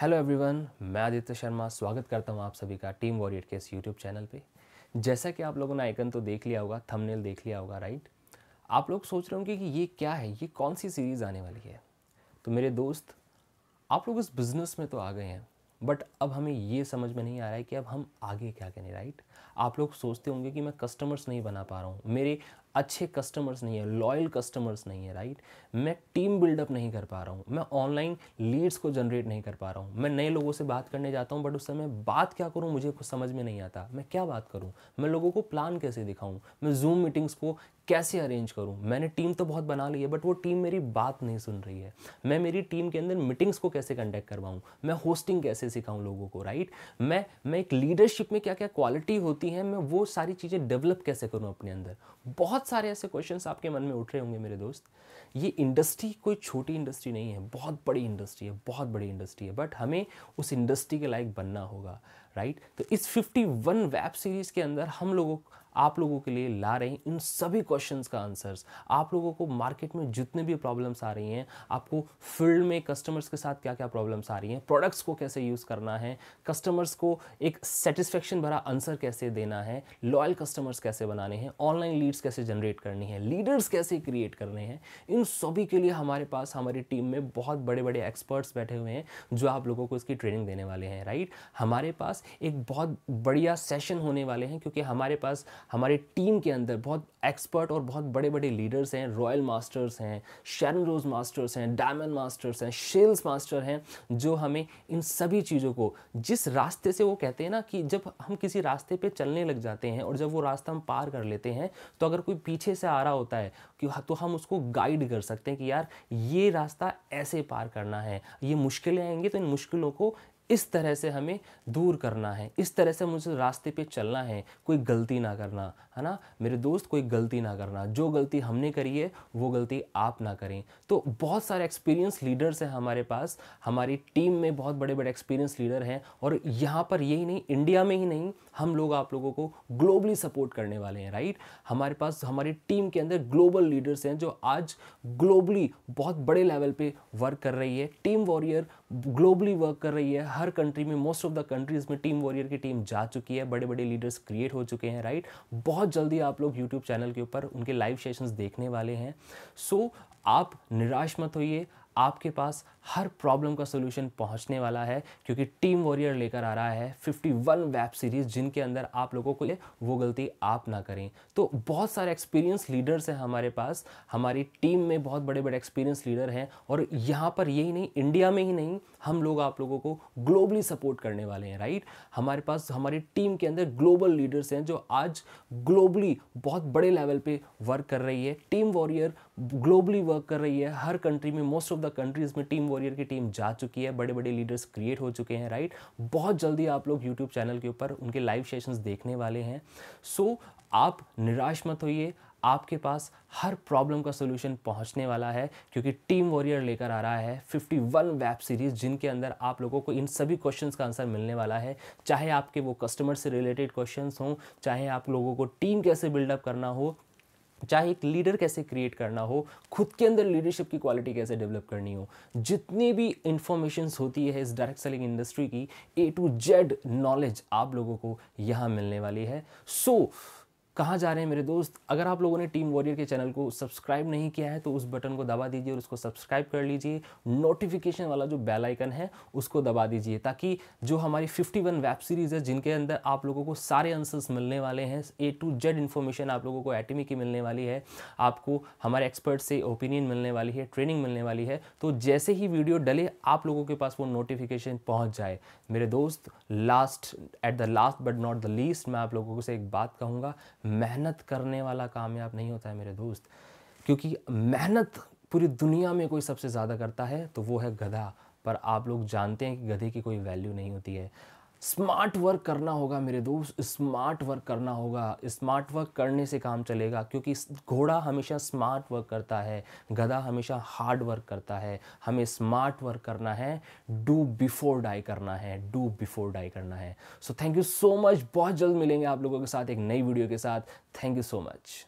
Hello everyone मैं आदित्य शर्मा स्वागत करता हूँ आप सभी का टीम वॉरियर के इस यूट्यूब चैनल पे। जैसा कि आप लोगों ने आइकन तो देख लिया होगा थंबनेल देख लिया होगा राइट आप लोग सोच रहे होंगे कि ये क्या है? ये कौन सी सीरीज़ आने वाली है? तो मेरे दोस्त, आप लोग इस बिज़नेस में तो आ गए हैं बट अब हमें ये समझ में नहीं आ रहा है कि अब हम आगे क्या करें राइट आप लोग सोचते होंगे कि मैं कस्टमर्स नहीं बना पा रहा हूँ। मेरे अच्छे कस्टमर्स नहीं है लॉयल कस्टमर्स नहीं है राइट मैं टीम बिल्डअप नहीं कर पा रहा हूँ, मैं ऑनलाइन लीड्स को जनरेट नहीं कर पा रहा हूँ। मैं नए लोगों से बात करने जाता हूँ बट उस समय बात क्या करूँ मुझे कुछ समझ में नहीं आता। मैं क्या बात करूँ? मैं लोगों को प्लान कैसे दिखाऊँ? मैं जूम मीटिंग्स को कैसे अरेंज करूँ? मैंने टीम तो बहुत बना ली है बट वो टीम मेरी बात नहीं सुन रही है। मैं मेरी टीम के अंदर मीटिंग्स को कैसे कंडक्ट करवाऊँ? मैं होस्टिंग कैसे सिखाऊँ लोगों को राइट मैं मैं एक लीडरशिप में क्या क्या क्वालिटी होती है, मैं वो सारी चीज़ें डेवलप कैसे करूँ अपने अंदर? बहुत सारे ऐसे क्वेश्चंस आपके मन में उठ रहे होंगे मेरे दोस्त। ये इंडस्ट्री कोई छोटी इंडस्ट्री नहीं है, बहुत बड़ी इंडस्ट्री है, बहुत बड़ी इंडस्ट्री है बट हमें उस इंडस्ट्री के लायक बनना होगा राइट तो इस 51 वेब सीरीज़ के अंदर हम लोगों आप लोगों के लिए ला रहे हैं इन सभी क्वेश्चंस का आंसर्स आप लोगों को मार्केट में जितने भी प्रॉब्लम्स आ रही हैं, आपको फ़ील्ड में कस्टमर्स के साथ क्या क्या प्रॉब्लम्स आ रही हैं प्रोडक्ट्स को कैसे यूज़ करना है कस्टमर्स को एक सेटिस्फेक्शन भरा आंसर कैसे देना है लॉयल कस्टमर्स कैसे बनाने हैं ऑनलाइन लीड्स कैसे जनरेट करनी है लीडर्स कैसे क्रिएट करने हैं, इन सभी के लिए हमारे पास, हमारी टीम में बहुत बड़े बड़े एक्सपर्ट्स बैठे हुए हैं जो आप लोगों को इसकी ट्रेनिंग देने वाले हैं राइट हमारे पास एक बहुत बढ़िया सेशन होने वाले हैं क्योंकि हमारे पास हमारे टीम के अंदर बहुत एक्सपर्ट और बहुत बड़े बड़े लीडर्स हैं रॉयल मास्टर्स हैं शैरन रोज मास्टर्स हैं डायमंड मास्टर्स हैं शेल्स मास्टर हैं, जो हमें इन सभी चीज़ों को, जिस रास्ते से वो कहते हैं ना कि जब हम किसी रास्ते पे चलने लग जाते हैं और जब वो रास्ता हम पार कर लेते हैं तो अगर कोई पीछे से आ रहा होता है, कि तो हम उसको गाइड कर सकते हैं कि यार, ये रास्ता ऐसे पार करना है, ये मुश्किलें आएँगी तो इन मुश्किलों को इस तरह से हमें दूर करना है, इस तरह से मुझे रास्ते पे चलना है, कोई गलती ना करना। है ना? मेरे दोस्त कोई गलती ना करना। जो गलती हमने करी है, वो गलती आप ना करें। तो बहुत सारे एक्सपीरियंस लीडर्स हैं हमारे पास। हमारी टीम में बहुत बड़े बड़े एक्सपीरियंस लीडर हैं और यहाँ पर यही नहीं इंडिया में ही नहीं, हम लोग आप लोगों को ग्लोबली सपोर्ट करने वाले हैं राइट हमारे पास, हमारी टीम के अंदर ग्लोबल लीडर्स हैं जो आज ग्लोबली बहुत बड़े लेवल पे वर्क कर रही है। टीम वॉरियर ग्लोबली वर्क कर रही है। हर कंट्री में मोस्ट ऑफ़ द कंट्रीज़ में टीम वॉरियर की टीम जा चुकी है। बड़े बड़े लीडर्स क्रिएट हो चुके हैं राइट बहुत जल्दी आप लोग यूट्यूब चैनल के ऊपर उनके लाइव सेशंस देखने वाले हैं। सो so, आप निराश मत होइए आपके पास हर प्रॉब्लम का सोल्यूशन पहुँचने वाला है, क्योंकि टीम वॉरियर लेकर आ रहा है 51 वेब सीरीज़ जिनके अंदर आप लोगों को वो गलती आप ना करें। तो बहुत सारे एक्सपीरियंस लीडर्स हैं हमारे पास। हमारी टीम में बहुत बड़े बड़े एक्सपीरियंस लीडर हैं और यहाँ पर यही नहीं इंडिया में ही नहीं, हम लोग आप लोगों को ग्लोबली सपोर्ट करने वाले हैं राइट हमारे पास, हमारी टीम के अंदर ग्लोबल लीडर्स हैं जो आज ग्लोबली बहुत बड़े लेवल पर वर्क कर रही है। टीम वॉरियर ग्लोबली वर्क कर रही है। हर कंट्री में मोस्ट ऑफ़ द कंट्रीज़ में टीम वॉरियर की टीम जा चुकी है बड़े बड़े लीडर्स क्रिएट हो चुके हैं राइट बहुत जल्दी आप लोग यूट्यूब चैनल के ऊपर उनके लाइव सेशंस देखने वाले हैं। सो आप निराश मत होइए, आपके पास हर प्रॉब्लम का सोल्यूशन पहुँचने वाला है, क्योंकि टीम वॉरियर लेकर आ रहा है 51 वेब सीरीज़ जिनके अंदर आप लोगों को इन सभी क्वेश्चंस का आंसर मिलने वाला है। चाहे आपके वो कस्टमर से रिलेटेड क्वेश्चंस हों, चाहे आप लोगों को टीम कैसे बिल्डअप करना हो चाहे एक लीडर कैसे क्रिएट करना हो खुद के अंदर लीडरशिप की क्वालिटी कैसे डेवलप करनी हो जितनी भी इंफॉर्मेशन होती है इस डायरेक्ट सेलिंग इंडस्ट्री की ए टू जेड नॉलेज आप लोगों को यहाँ मिलने वाली है। सो so, कहाँ जा रहे हैं मेरे दोस्त? अगर आप लोगों ने टीम वॉरियर के चैनल को सब्सक्राइब नहीं किया है तो उस बटन को दबा दीजिए और उसको सब्सक्राइब कर लीजिए। नोटिफिकेशन वाला जो बेल आइकन है, उसको दबा दीजिए, ताकि जो हमारी 51 वेब सीरीज़ है, जिनके अंदर आप लोगों को सारे आंसर्स मिलने वाले हैं ए टू जेड इन्फॉर्मेशन आप लोगों को एटमी की मिलने वाली है, आपको हमारे एक्सपर्ट से ओपिनियन मिलने वाली है ट्रेनिंग मिलने वाली है तो जैसे ही वीडियो डले, आप लोगों के पास वो नोटिफिकेशन पहुँच जाए। मेरे दोस्त last at the last but not the least मैं आप लोगों से एक बात कहूँगा मेहनत करने वाला कामयाब नहीं होता है मेरे दोस्त। क्योंकि मेहनत पूरी दुनिया में कोई सबसे ज़्यादा करता है तो वो है गधा। पर आप लोग जानते हैं कि गधे की कोई वैल्यू नहीं होती है। स्मार्ट वर्क करना होगा मेरे दोस्त, स्मार्ट वर्क करना होगा। स्मार्ट वर्क करने से काम चलेगा, क्योंकि घोड़ा हमेशा स्मार्ट वर्क करता है, गधा हमेशा हार्ड वर्क करता है। हमें स्मार्ट वर्क करना है, डू बिफोर डाई करना है, डू बिफोर डाई करना है। So thank you so much बहुत जल्द मिलेंगे आप लोगों के साथ एक नई वीडियो के साथ। Thank you so much